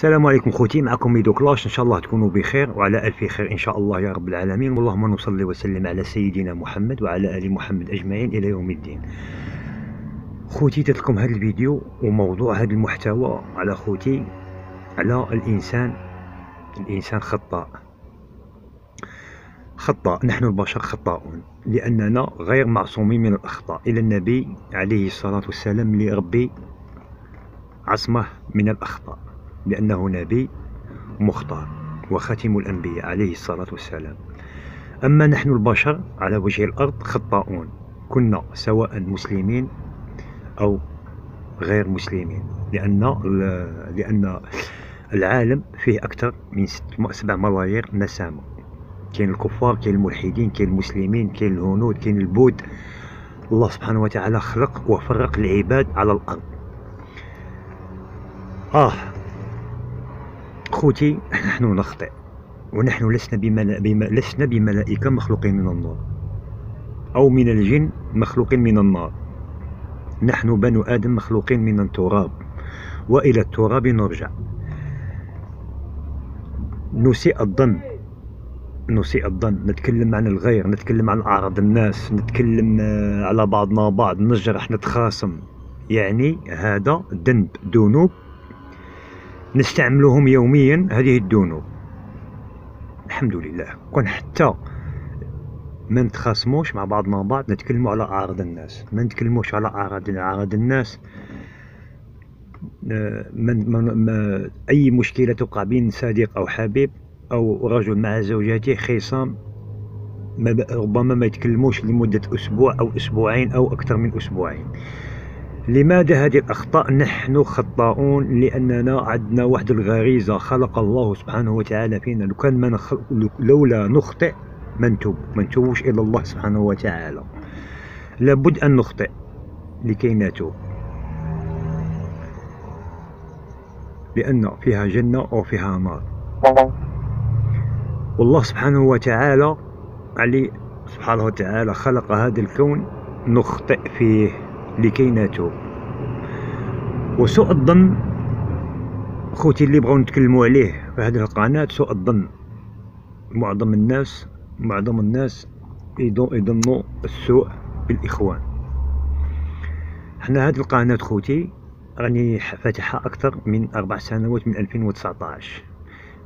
السلام عليكم خوتي معكم ميدو كلاش. إن شاء الله تكونوا بخير وعلى ألف خير إن شاء الله يا رب العالمين. اللهم نصلي وسلم على سيدنا محمد وعلى آل محمد أجمعين إلى يوم الدين. خوتي درت لكم هذا الفيديو وموضوع هذا المحتوى على خوتي على الإنسان الإنسان خطاء. خطاء نحن البشر خطاؤون لأننا غير معصومين من الأخطاء. إلى النبي عليه الصلاة والسلام لربي عصمة من الأخطاء. لأنه نبي مختار وختم الأنبياء عليه الصلاة والسلام. أما نحن البشر على وجه الأرض خطاؤون كنا سواء مسلمين أو غير مسلمين لأن لأن العالم فيه أكثر من سبع ملايير نسامة. كاين الكفار كاين الملحدين كاين المسلمين كاين الهنود كاين البود الله سبحانه وتعالى خلق وفرق العباد على الأرض. آه خوتي نحن نخطئ. ونحن لسنا بملا... بم... لسنا بملائكة مخلوقين من النور أو من الجن مخلوقين من النار. نحن بنو آدم مخلوقين من التراب. وإلى التراب نرجع. نسيء الظن. نسيء الظن. نتكلم عن الغير. نتكلم عن أعراض الناس. نتكلم آه، على بعضنا بعض. نجرح نتخاصم. يعني هذا ذنب ذنوب نستعملهم يوميا. هذه الذنوب الحمد لله. كون حتى ما نتخاصموش مع بعضنا بعض نتكلموا على أعراض الناس. ما نتكلموش على أعراض اعراض الناس. من من ما أي مشكلة تقع بين صديق أو حبيب أو رجل مع زوجته خصام ما ربما ما يتكلموش لمدة أسبوع أو أسبوعين أو أكثر من أسبوعين. لماذا هذه الأخطاء نحن خطاؤون؟ لأننا عندنا واحد الغريزة خلق الله سبحانه وتعالى فينا. لو كان ما نخ... لولا نخطئ ما نتوب ما نتوبش إلى الله سبحانه وتعالى. لابد أن نخطئ لكي نتوب. لأن فيها جنة وفيها نار. والله سبحانه وتعالى علي سبحانه وتعالى خلق هذا الكون نخطئ فيه. لكي نتوب وسوء الظن خوتي اللي بغاو نتكلموا عليه في هذه القناة سوء الظن. معظم الناس معظم الناس يظنوا السوء بالإخوان. حنا هذه القناة خوتي راني فاتحها أكثر من أربع سنوات من 2019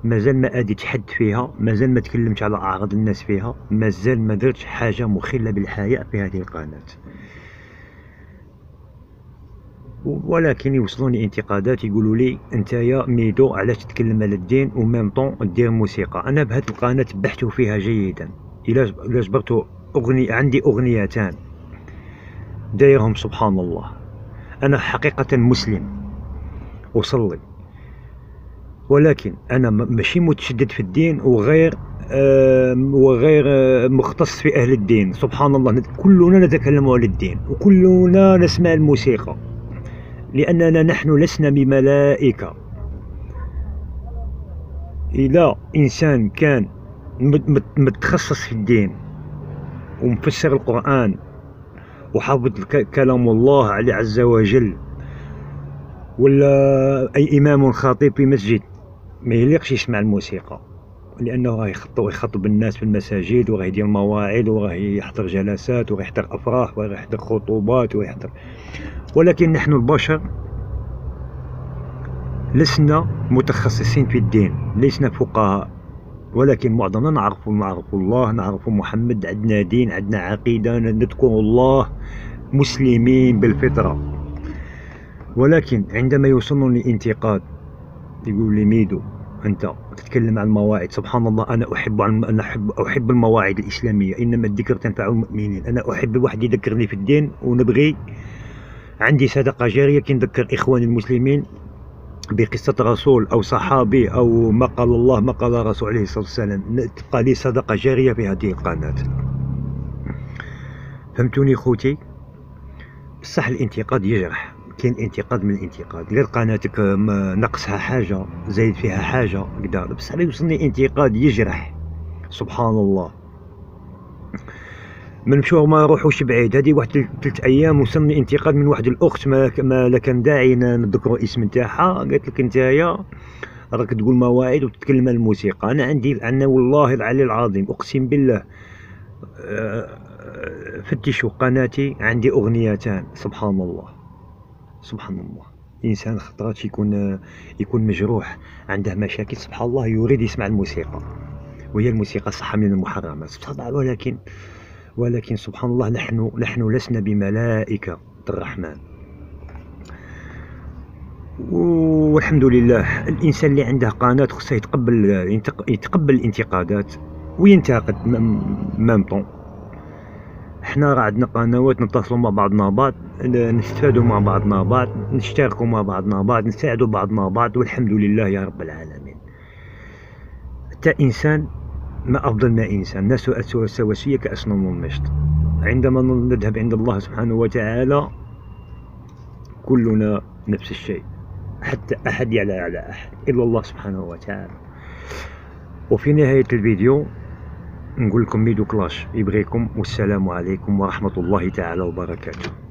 مازال ما أديت حد فيها مازال ما تكلمت على أعراض الناس فيها مازال ما درتش حاجة مخلة بالحياء في هذه القناة. ولكن يوصلوني انتقادات يقولوا لي انت يا ميدو علاش تتكلم على الدين وميم طون دير موسيقى؟ أنا بهذه القناة بحث فيها جيدا. إلا جبرت اغني عندي أغنيتان. دايرهم سبحان الله. أنا حقيقة مسلم. أصلي. ولكن أنا ماشي متشدد في الدين وغير آه وغير آه مختص في أهل الدين. سبحان الله كلنا نتكلم عن الدين وكلنا نسمع الموسيقى. لأننا نحن لسنا بملائكة. إذا إنسان كان متخصص في الدين ومفسر القرآن وحافظ كلام الله عليه عز وجل ولا أي إمام خطيب في مسجد ما يليقش يسمع الموسيقى لأنه راه يخطب الناس في المساجد وراه يدير مواعظ وراه يحضر جلسات وراه يحضر أفراح وراه يحضر خطوبات ويحضر ولكن نحن البشر لسنا متخصصين في الدين لسنا فقهاء ولكن معظمنا نعرف نعرف الله نعرف محمد عندنا دين عندنا عقيدة نذكر الله مسلمين بالفطرة. ولكن عندما يوصلني انتقاد يقول لي ميدو أنت تتكلم عن المواعيد سبحان الله أنا أحب عن أنا احب أحب المواعيد الإسلامية إنما الذكر تنفع المؤمنين. أنا أحب واحد يذكرني في الدين ونبغي عندي صدقة جارية كي نذكر المسلمين بقصة رسول أو صحابي أو ما قال الله ما قال رسول عليه الصلاة والسلام. تبقى لي صدقة جارية في هذه القناة. فهمتوني خوتي؟ بصح الانتقاد يجرح. كاين انتقاد من الانتقاد. غير قناتك نقصها حاجة زايد فيها حاجة كدا بصح يوصلني انتقاد يجرح. سبحان الله. ما نمشيو ما نروحوش بعيد. هذه واحد ثلاث أيام وصلني انتقاد من واحد الأخت ما, ما لا كان داعي نذكروا الاسم نتاعها. قالت لك نتايا راك تقول مواعيد وتتكلم عن الموسيقى. أنا عندي أنا والله العلي العظيم أقسم بالله آه، فتشوا قناتي عندي أغنيتان. سبحان الله. سبحان الله. إنسان خطرات يكون يكون مجروح عنده مشاكل. سبحان الله يريد يسمع الموسيقى. وهي الموسيقى صح من المحرمات ولكن ولكن سبحان الله نحن نحن لسنا بملائكة الرحمن. والحمد لله الإنسان اللي عنده قناة خصه يتقبل يتقبل الانتقادات وينتقد ميم طون. حنا راه عندنا قنوات نتصلوا مع بعضنا بعض نستفادوا مع بعضنا بعض نشتركوا مع بعضنا بعض نساعدوا بعضنا بعض والحمد لله يا رب العالمين. حتى إنسان ما أفضل ما إنسان. الناس سواسيه كاسنان المشط عندما نذهب عند الله سبحانه وتعالى كلنا نفس الشيء. حتى أحد يعلى على أحد إلا الله سبحانه وتعالى. وفي نهاية الفيديو نقول لكم ميدو كلاش. يبغيكم والسلام عليكم ورحمة الله تعالى وبركاته.